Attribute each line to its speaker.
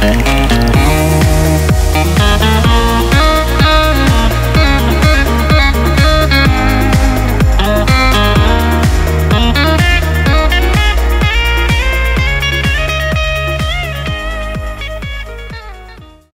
Speaker 1: Okay.